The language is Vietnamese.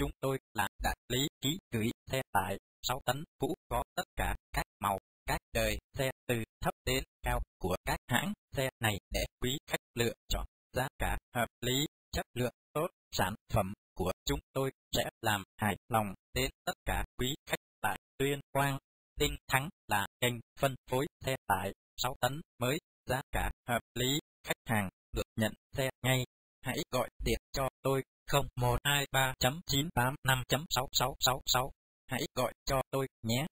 chúng tôi là đại lý ký gửi xe tải 6 tấn cũ có tất cả các màu, các đời xe từ thấp đến cao của các hãng xe này để quý khách lựa chọn giá cả hợp lý, chất lượng tốt, sản phẩm của chúng tôi sẽ làm hài lòng đến tất cả quý khách tại Tuyên Quang. Tinh Thắng là kênh phân phối xe tải 6 tấn mới, giá cả hợp lý, khách hàng được nhận xe ngay. Hãy gọi điện cho tôi 0123.985.6666. Hãy gọi cho tôi nhé.